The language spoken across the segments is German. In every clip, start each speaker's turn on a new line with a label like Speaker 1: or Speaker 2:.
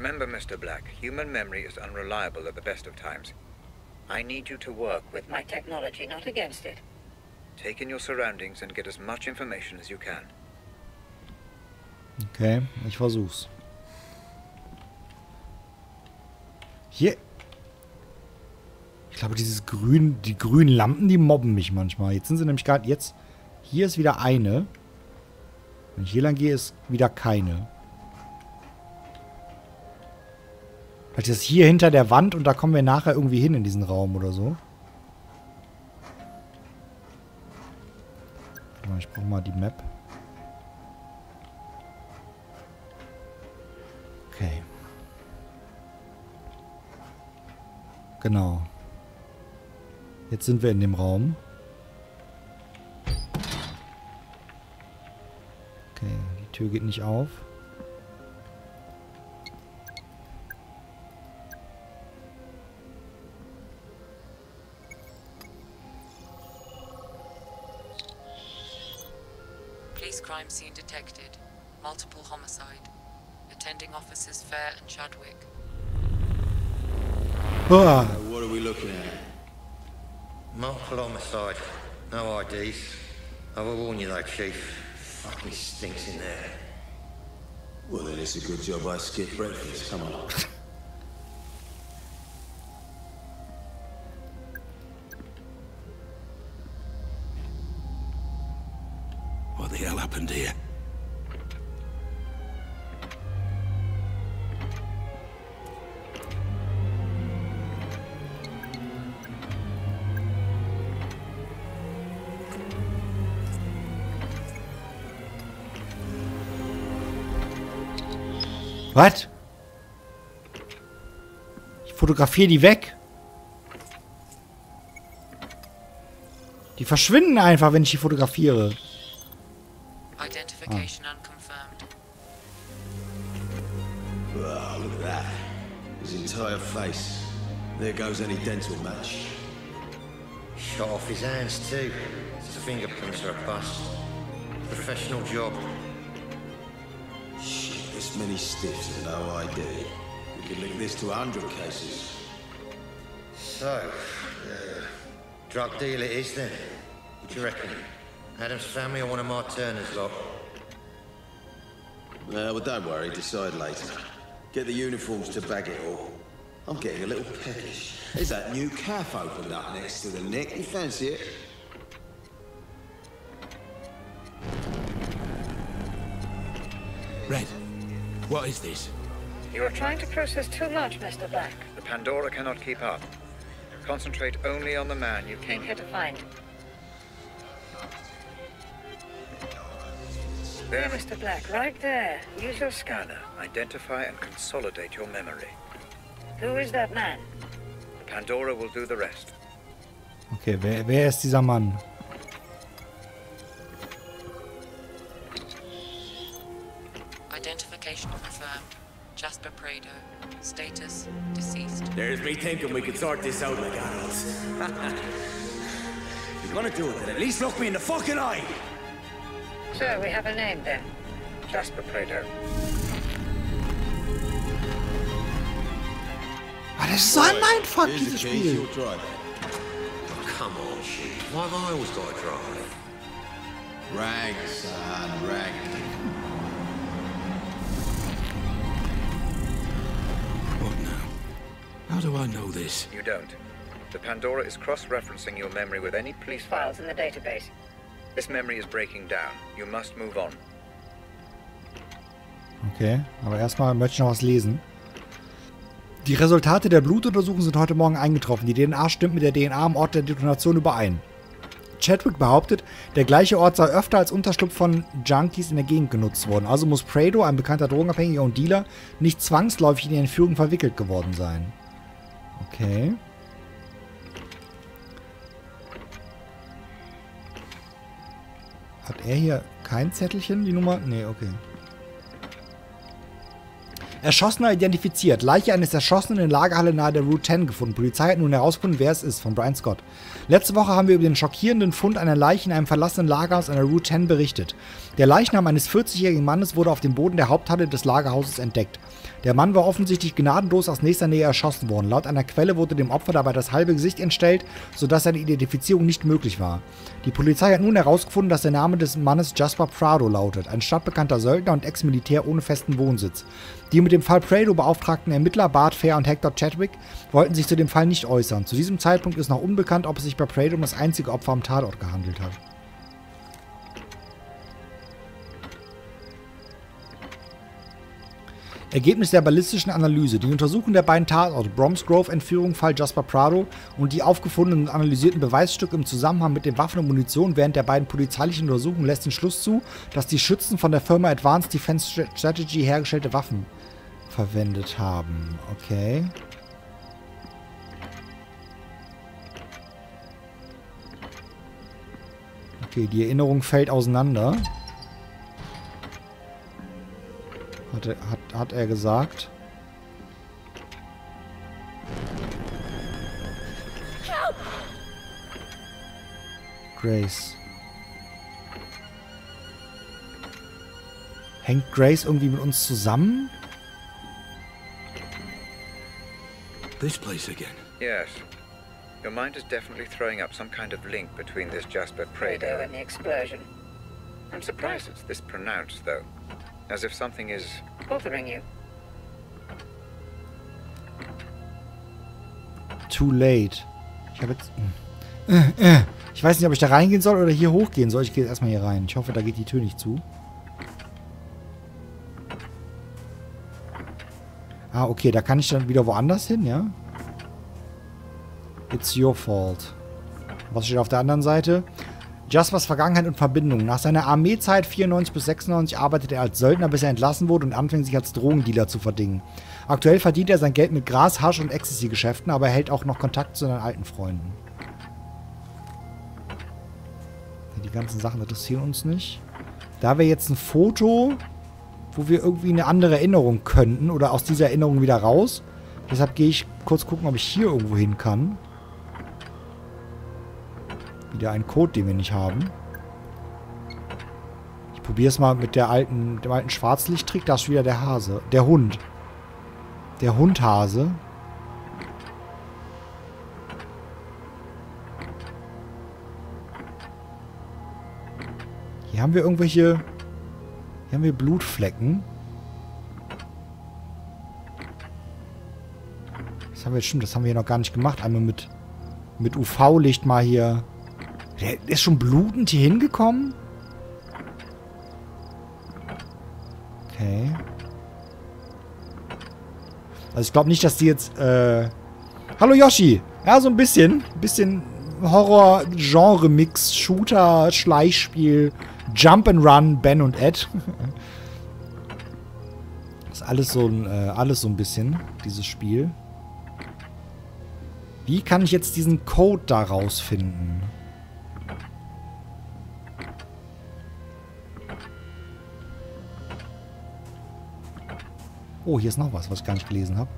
Speaker 1: Remember, Mr. Black, human memory is unreliable at the best of times. I need you to work with
Speaker 2: With my technology, not against it.
Speaker 1: Take in your surroundings and get as much information as you can.
Speaker 3: Okay, ich versuch's. Hier. Ich glaube, dieses grün, die grünen Lampen, die mobben mich manchmal. Jetzt sind sie nämlich gerade, jetzt, hier ist wieder eine. Wenn ich hier lang gehe, ist wieder keine. Vielleicht ist hier hinter der Wand und da kommen wir nachher irgendwie hin in diesen Raum oder so. Ich brauche mal die Map. Okay. Genau. Jetzt sind wir in dem Raum. Okay, die Tür geht nicht auf.
Speaker 4: Police crime scene detected. Multiple homicide. Attending officers Fair and Chadwick.
Speaker 3: Ah,
Speaker 5: What are we looking at?
Speaker 6: Multiple homicide. No IDs. I will warn you though, Chief. Fucking stinks in there.
Speaker 5: Well, then it's a good job I skipped breakfast. Come on.
Speaker 3: Was? Ich fotografiere die weg. Die verschwinden einfach, wenn ich die fotografiere.
Speaker 4: Identification unconfirmed.
Speaker 5: Oh, look at that. His entire face. There goes any dental match.
Speaker 6: Shot off his hands too. His fingerprints are a bust. Professional job.
Speaker 5: Shit, this many stiffs and no ID. We could link this to a hundred cases.
Speaker 6: So, uh, drug deal it is then. What do you reckon? Adam's family or one of my Turner's lot?
Speaker 5: Uh, well, don't worry. Decide later. Get the uniforms to bag it all. I'm getting a little peckish. There's that new calf opened up next to the Nick. You fancy it?
Speaker 7: Red, what is this?
Speaker 2: You are trying to process too much, Mr. Black.
Speaker 1: The Pandora cannot keep up. Concentrate only on the man you
Speaker 2: Came
Speaker 1: came
Speaker 2: here to find. There, Mr. Black, right there. Use your scanner.
Speaker 1: Scanner. Identify and consolidate your memory.
Speaker 2: Who is that man?
Speaker 1: The Pandora will do the rest.
Speaker 3: Okay, wer, wer ist dieser Mann?
Speaker 4: Status deceased.
Speaker 7: There's me thinking we could sort this out like adults. if you're gonna do it, then at least look me in the fucking eye!
Speaker 2: So, we have a name then.
Speaker 1: Jasper Prado.
Speaker 3: Ah, das ist so ein Mindfuck,
Speaker 5: Here's the
Speaker 3: dieses
Speaker 5: keys.
Speaker 3: Spiel.
Speaker 5: You'll drive it.
Speaker 6: Oh, come on, Chief. Why have I always got to drive?
Speaker 5: Rank, son, rank.
Speaker 7: How do I know this?
Speaker 1: You don't. The Pandora is cross-referencing your memory with any police
Speaker 2: Files
Speaker 1: file.
Speaker 2: in the database.
Speaker 1: This memory is breaking down. You must move on.
Speaker 3: Okay, aber erstmal möchte ich noch was lesen. Die Resultate der Blutuntersuchung sind heute Morgen eingetroffen. Die DNA stimmt mit der DNA am Ort der Detonation überein. Chadwick behauptet, der gleiche Ort sei öfter als Unterschlupf von Junkies in der Gegend genutzt worden. Also muss Prado, ein bekannter Drogenabhängiger und Dealer, nicht zwangsläufig in die Entführung verwickelt geworden sein. Okay. Hat er hier kein Zettelchen, die Nummer? Nee, okay. Erschossener identifiziert. Leiche eines Erschossenen in Lagerhalle nahe der Route 10 gefunden. Polizei hat nun herausgefunden, wer es ist, von Brian Scott. Letzte Woche haben wir über den schockierenden Fund einer Leiche in einem verlassenen Lagerhaus an der Route 10 berichtet. Der Leichnam eines 40-jährigen Mannes wurde auf dem Boden der Haupthalle des Lagerhauses entdeckt. Der Mann war offensichtlich gnadenlos aus nächster Nähe erschossen worden. Laut einer Quelle wurde dem Opfer dabei das halbe Gesicht entstellt, sodass seine Identifizierung nicht möglich war. Die Polizei hat nun herausgefunden, dass der Name des Mannes Jasper Prado lautet, ein stadtbekannter Söldner und Ex-Militär ohne festen Wohnsitz. Die mit dem Fall Prado beauftragten Ermittler Bart Fair und Hector Chadwick wollten sich zu dem Fall nicht äußern. Zu diesem Zeitpunkt ist noch unbekannt, ob es sich bei Prado um das einzige Opfer am Tatort gehandelt hat. Ergebnis der ballistischen Analyse. Die Untersuchung der beiden Tatorte Bromsgrove-Entführung, Fall Jasper Prado und die aufgefundenen und analysierten Beweisstücke im Zusammenhang mit den Waffen und Munition während der beiden polizeilichen Untersuchungen lässt den Schluss zu, dass die Schützen von der Firma Advanced Defense Strategy hergestellte Waffen verwendet haben. Okay. Okay, die Erinnerung fällt auseinander. Hat er, hat, hat er gesagt. Grace. Hängt Grace irgendwie mit uns zusammen?
Speaker 7: This place again.
Speaker 1: Yes. Your mind is definitely throwing up some kind of link between this Jasper
Speaker 2: Prado
Speaker 1: Prado.
Speaker 2: and the explosion.
Speaker 1: I'm surprised it's this pronounced, though. As if something is.
Speaker 2: Bothering you.
Speaker 3: Too late. Ich habe jetzt... Äh, äh. Ich weiß nicht, ob ich da reingehen soll oder hier hochgehen soll. Ich gehe jetzt erstmal hier rein. Ich hoffe, da geht die Tür nicht zu. Ah, okay. Da kann ich dann wieder woanders hin, ja? It's your fault. Was steht auf der anderen Seite? Jaspers Vergangenheit und Verbindung. Nach seiner Armeezeit 94 bis 96 arbeitete er als Söldner, bis er entlassen wurde und anfing sich als Drogendealer zu verdingen. Aktuell verdient er sein Geld mit Gras, Hasch und Ecstasy-Geschäften, aber er hält auch noch Kontakt zu seinen alten Freunden. Die ganzen Sachen interessieren uns nicht. Da wäre jetzt ein Foto, wo wir irgendwie eine andere Erinnerung könnten oder aus dieser Erinnerung wieder raus. Deshalb gehe ich kurz gucken, ob ich hier irgendwo hin kann. Wieder ein Code, den wir nicht haben. Ich probiere es mal mit der alten, dem alten Schwarzlichttrick. Da ist wieder der Hase. Der Hund. Der Hundhase. Hier haben wir irgendwelche... Hier haben wir Blutflecken. Das haben wir, stimmt, das haben wir hier noch gar nicht gemacht. Einmal mit, mit UV-Licht mal hier... Der ist schon blutend hier hingekommen? Okay. Also ich glaube nicht, dass die jetzt... Äh Hallo Yoshi! Ja, so ein bisschen. Ein bisschen Horror-Genre-Mix, Shooter, Schleichspiel, Jump and Run, Ben und Ed. ist alles so, ein, äh, alles so ein bisschen, dieses Spiel. Wie kann ich jetzt diesen Code da rausfinden? Oh, hier ist noch was, was ich gar nicht gelesen habe.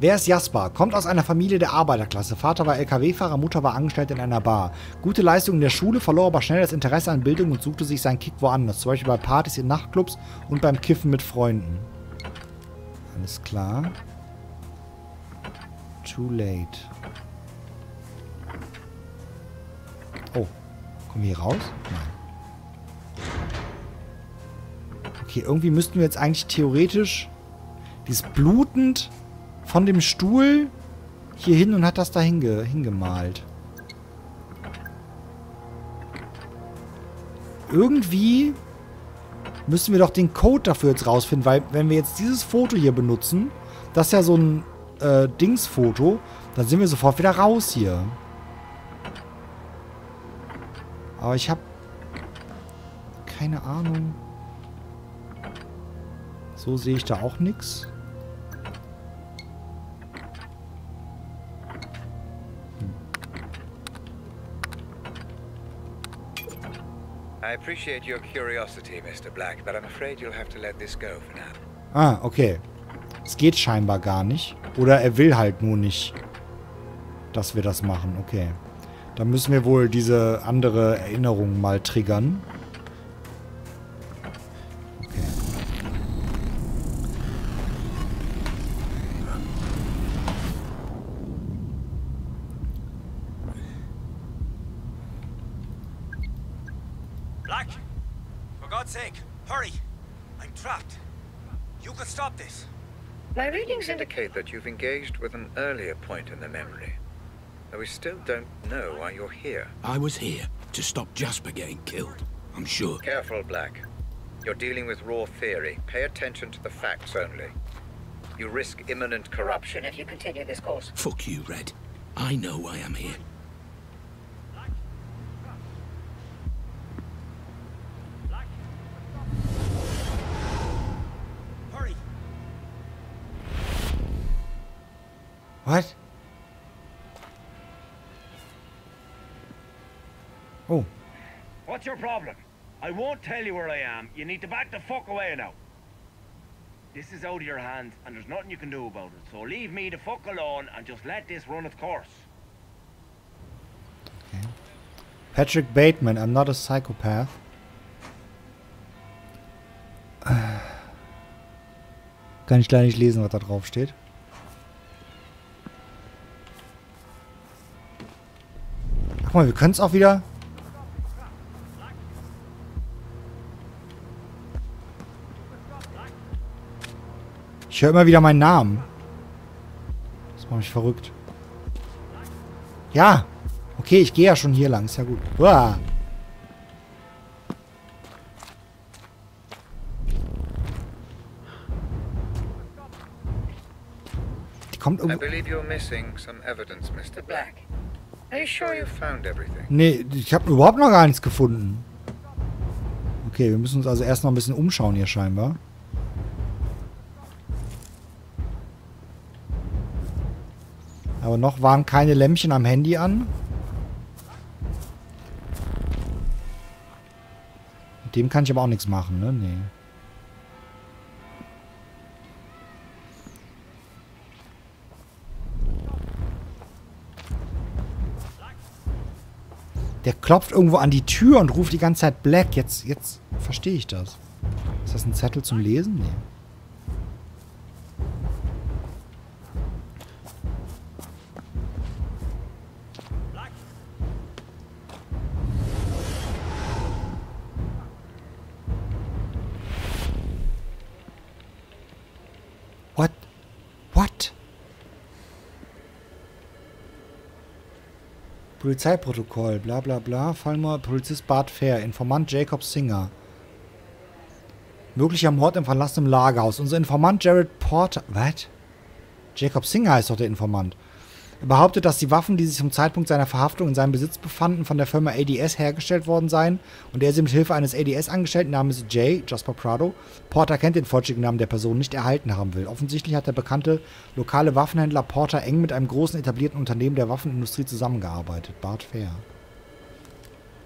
Speaker 3: Wer ist Jasper? Kommt aus einer Familie der Arbeiterklasse. Vater war LKW-Fahrer, Mutter war angestellt in einer Bar. Gute Leistung in der Schule, verlor aber schnell das Interesse an Bildung und suchte sich seinen Kick woanders. Zum Beispiel bei Partys in Nachtclubs und beim Kiffen mit Freunden. Alles klar. Too late. Oh. Kommen wir hier raus? Nein. Okay, irgendwie müssten wir jetzt eigentlich theoretisch dieses blutend von dem Stuhl hier hin und hat das da hinge hingemalt. Irgendwie müssen wir doch den Code dafür jetzt rausfinden, weil wenn wir jetzt dieses Foto hier benutzen, das ist ja so ein äh, Dingsfoto, dann sind wir sofort wieder raus hier. Aber ich habe keine Ahnung. So sehe ich da auch nichts.
Speaker 1: I appreciate your curiosity, Mr. Black, but I'm afraid you'll have to let this go for now.
Speaker 3: Ah, okay. Es geht scheinbar gar nicht. Oder er will halt nur nicht, dass wir das machen. Okay. Dann müssen wir wohl diese andere Erinnerung mal triggern.
Speaker 1: You've engaged with an earlier point in the memory. Though we still don't know why you're here.
Speaker 7: I was here to stop Jasper getting killed. I'm sure.
Speaker 1: Careful, Black. You're dealing with raw theory. Pay attention to the facts only. You risk imminent
Speaker 2: corruption if you continue this course.
Speaker 7: Fuck you, Red. I know why I'm here.
Speaker 3: What? Oh.
Speaker 8: What's your problem? I won't tell you where I am. You need to back the fuck away now. This is out of your hands, and there's nothing you can do about it. So leave me the fuck alone and just let this run its course.
Speaker 3: Patrick Bateman, I'm not a psychopath. Kann ich leider nicht lesen, was da drauf steht. Guck mal, wir können es auch wieder... Ich höre immer wieder meinen Namen. Das macht mich verrückt. Ja! Okay, ich gehe ja schon hier lang. Ist ja gut. Uah. Die kommt
Speaker 1: I
Speaker 3: irgendwo...
Speaker 1: believe you're missing some evidence, Mr. Black.
Speaker 3: Nee, ich habe überhaupt noch gar nichts gefunden. Okay, wir müssen uns also erst noch ein bisschen umschauen hier scheinbar. Aber noch waren keine Lämpchen am Handy an. Mit dem kann ich aber auch nichts machen, ne? Nee. Der klopft irgendwo an die Tür und ruft die ganze Zeit Black. Jetzt, jetzt verstehe ich das. Ist das ein Zettel zum Lesen? Nee. Polizeiprotokoll, bla bla bla. Fallnummer Polizist Bart Fair, Informant Jacob Singer. Möglicher Mord im verlassenen Lagerhaus. Unser Informant Jared Porter. Was? Jacob Singer heißt doch der Informant. Er behauptet, dass die Waffen, die sich zum Zeitpunkt seiner Verhaftung in seinem Besitz befanden, von der Firma ADS hergestellt worden seien und er sie mit Hilfe eines ADS-Angestellten namens Jay, Jasper Prado, Porter kennt den vollständigen Namen der Person, nicht erhalten haben will. Offensichtlich hat der bekannte lokale Waffenhändler Porter eng mit einem großen etablierten Unternehmen der Waffenindustrie zusammengearbeitet. Bart Fair.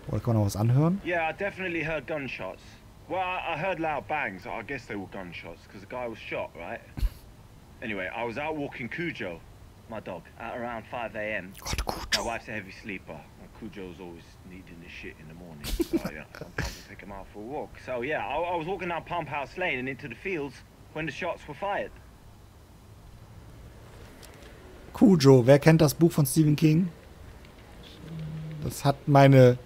Speaker 3: Oder kann man noch was anhören?
Speaker 8: Yeah, I definitely heard gunshots. Well, I, heard loud bangs. I guess they were gunshots because the guy was shot, right? Anyway, I was out walking Cujo, my dog, at around 5 a.m. My wife's a heavy sleeper. and Cujo's always needing his shit in the morning. So, know, sometimes I take him out for a walk. So, yeah, I, I was walking down Pump House Lane and into the fields when the shots were fired.
Speaker 3: Cujo, wer kennt das Buch von Stephen King? Das hat meine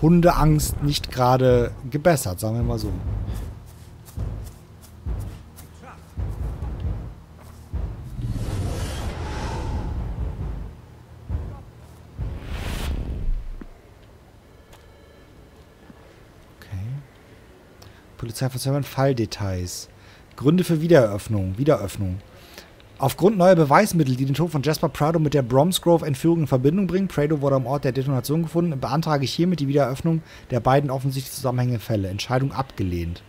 Speaker 3: Hundeangst nicht gerade gebessert, sagen wir mal so. Polizeiversäumnis Falldetails. Gründe für Wiedereröffnung. Wiederöffnung. Aufgrund neuer Beweismittel, die den Tod von Jasper Prado mit der Bromsgrove-Entführung in Verbindung bringen, Prado wurde am Ort der Detonation gefunden, beantrage ich hiermit die Wiedereröffnung der beiden offensichtlich zusammenhängenden Fälle. Entscheidung abgelehnt.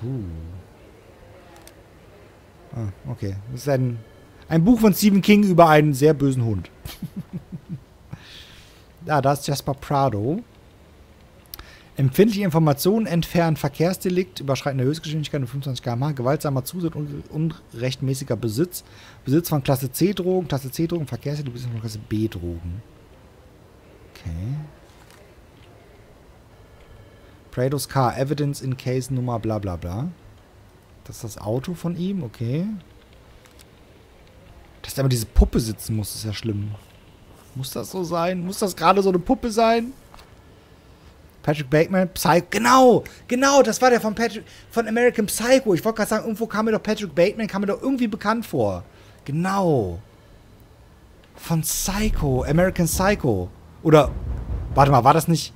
Speaker 3: Puh. Ah, okay. Das ist ein, ein Buch von Stephen King über einen sehr bösen Hund. ja, da ist Jasper Prado. Empfindliche Informationen entfernen, Verkehrsdelikt, überschreitende Höchstgeschwindigkeit um 25 km/h, gewaltsamer Zusatz, un unrechtmäßiger Besitz, Besitz von Klasse C Drogen, Klasse C Drogen, Verkehrsdelikt, Besitz von Klasse B Drogen. Okay. Prados Car, Evidence in Case Nummer bla bla bla. Das ist das Auto von ihm, okay. Dass da immer diese Puppe sitzen muss, ist ja schlimm. Muss das so sein? Muss das gerade so eine Puppe sein? Patrick Bateman, Psycho. Genau, genau, das war der von Patrick, von American Psycho. Ich wollte gerade sagen, irgendwo kam mir doch Patrick Bateman, kam mir doch irgendwie bekannt vor. Genau. Von Psycho, American Psycho. Oder, warte mal, war das nicht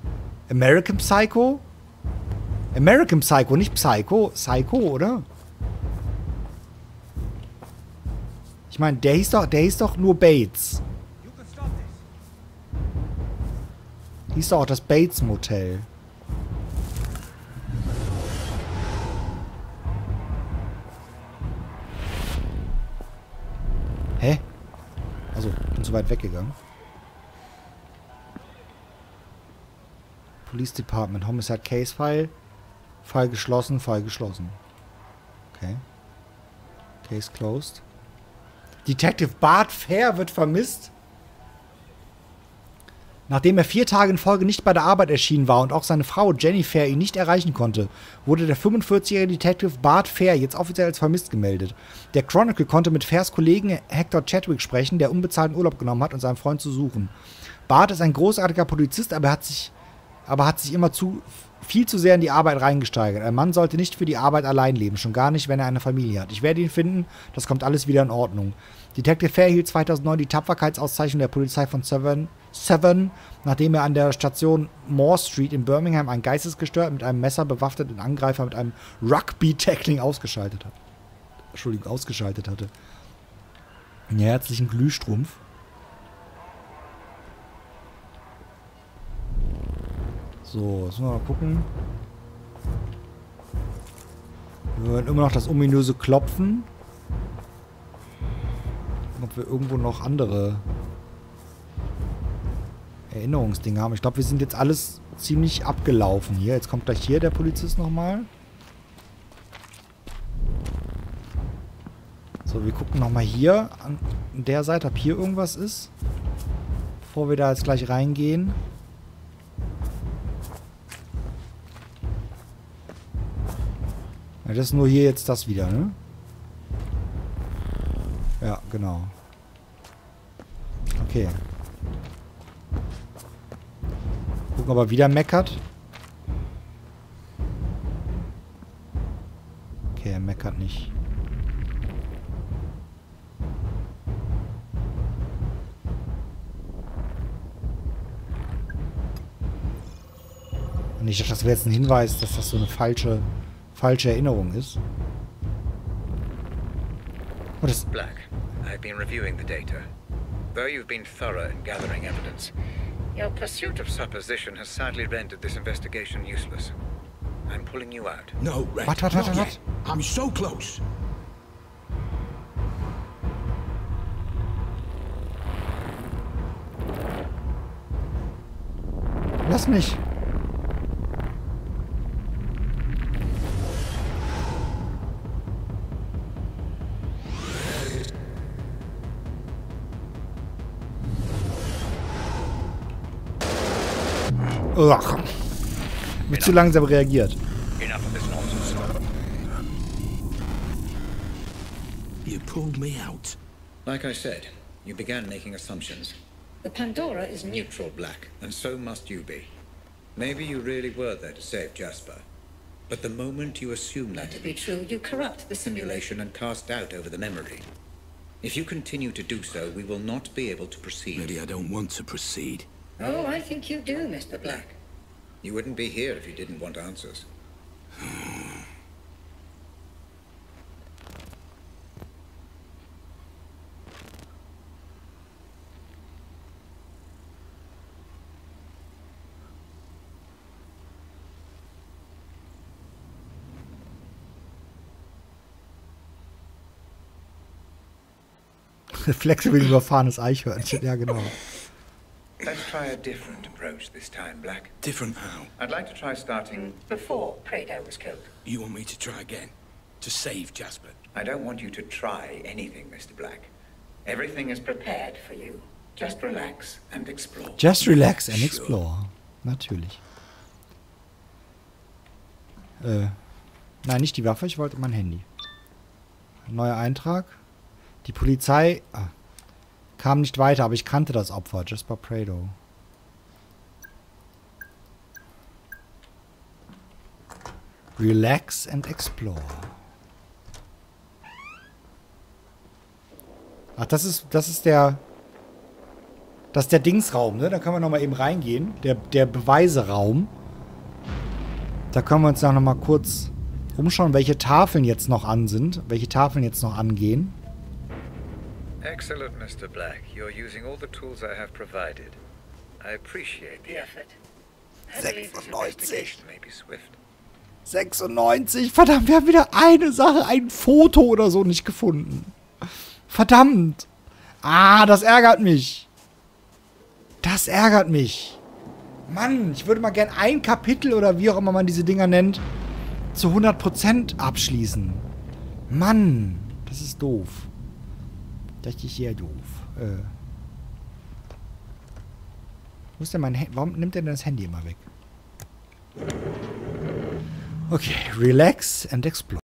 Speaker 3: American Psycho? American Psycho, nicht Psycho. Psycho, oder? Ich meine, der hieß doch, der hieß doch nur Bates. Hieß doch auch das Bates Motel. Hä? Also, bin zu weit weggegangen. Police Department, Homicide Case File. Fall geschlossen, Fall geschlossen. Okay. Case closed. Detective Bart Fair wird vermisst. Nachdem er vier Tage in Folge nicht bei der Arbeit erschienen war und auch seine Frau Jenny Fair ihn nicht erreichen konnte, wurde der 45-jährige Detective Bart Fair jetzt offiziell als vermisst gemeldet. Der Chronicle konnte mit Fairs Kollegen Hector Chadwick sprechen, der unbezahlten Urlaub genommen hat, um seinen Freund zu suchen. Bart ist ein großartiger Polizist, aber er hat sich, aber hat sich immer zu viel zu sehr in die Arbeit reingesteigert. Ein Mann sollte nicht für die Arbeit allein leben, schon gar nicht, wenn er eine Familie hat. Ich werde ihn finden, das kommt alles wieder in Ordnung. Detective Fair hielt 2009 die Tapferkeitsauszeichnung der Polizei von Severn, Severn, nachdem er an der Station Moore Street in Birmingham einen geistesgestört mit einem Messer bewaffneten Angreifer mit einem Rugby-Tackling ausgeschaltet hat. Entschuldigung, ausgeschaltet hatte. Einen herzlichen Glühstrumpf. So, jetzt müssen wir mal gucken. Wir hören immer noch das ominöse Klopfen. Ob wir irgendwo noch andere Erinnerungsdinge haben. Ich glaube, wir sind jetzt alles ziemlich abgelaufen hier. Jetzt kommt gleich hier der Polizist nochmal. So, wir gucken nochmal hier an der Seite, ob hier irgendwas ist. Bevor wir da jetzt gleich reingehen. Ja, das ist nur hier jetzt das wieder, ne? Ja, genau. Okay. Gucken, ob er wieder meckert. Okay, er meckert nicht. Und ich dachte, das wäre jetzt ein Hinweis, dass das so eine falsche, falsche Erinnerung ist. Oh, das,
Speaker 1: Black, I've been reviewing the data. Though you've been thorough in gathering evidence, your pursuit of supposition has sadly rendered this investigation useless. I'm pulling you out.
Speaker 7: No, Red.
Speaker 3: What, what,
Speaker 7: not
Speaker 3: what, what?
Speaker 7: yet. I'm so close.
Speaker 3: lass mich. Ugh. Wird zu langsam reagiert.
Speaker 1: Enough of this nonsense.
Speaker 7: You pulled me out.
Speaker 1: Like I said, you began making assumptions.
Speaker 2: The Pandora is neutral.
Speaker 1: Neutral, Black, and so must you be. Maybe you really were there to save Jasper. But the moment you assume that
Speaker 2: To be true, you corrupt the simulation.
Speaker 1: simulation and cast doubt over the memory. If you continue to do so, we will not be able to proceed.
Speaker 7: Maybe I don't want to proceed.
Speaker 2: Oh, I think you do, Mr. Black.
Speaker 1: You wouldn't be here if you didn't want answers.
Speaker 3: Flexible überfahrenes Eichhörnchen, ja genau.
Speaker 1: Let's try a different approach this time, Black.
Speaker 7: Different how?
Speaker 1: I'd like to try starting
Speaker 2: Before Prado was killed.
Speaker 7: You want me to try again? To save Jasper?
Speaker 1: I don't want you to try anything, Mr. Black. Everything is prepared for you. Just relax and explore.
Speaker 3: Just relax and
Speaker 7: Sure.
Speaker 3: explore. Natürlich. Äh, nein, nicht die Waffe, ich wollte mein Handy. Neuer Eintrag. Die Polizei ah, kam nicht weiter, aber ich kannte das Opfer, Jasper Prado. Relax and explore. Ach, das ist, das ist der, das ist der Dingsraum, ne? Da können wir nochmal eben reingehen. Der, der Beweiseraum. Da können wir uns dann nochmal kurz umschauen, welche Tafeln jetzt noch an sind. Welche Tafeln jetzt noch angehen.
Speaker 1: Excellent, Mr. Black. You're using all the tools I have provided. I appreciate the effort. I believe this
Speaker 3: 96.
Speaker 1: investigation may be swift.
Speaker 3: 96. Verdammt, wir haben wieder eine Sache, ein Foto oder so nicht gefunden. Verdammt. Ah, das ärgert mich. Das ärgert mich. Mann, ich würde mal gern ein Kapitel oder wie auch immer man diese Dinger nennt, zu 100% abschließen. Mann, das ist doof. Das ist sehr doof. Äh. Wo ist denn mein Handy? Warum nimmt er denn das Handy immer weg? Okay, relax and explore.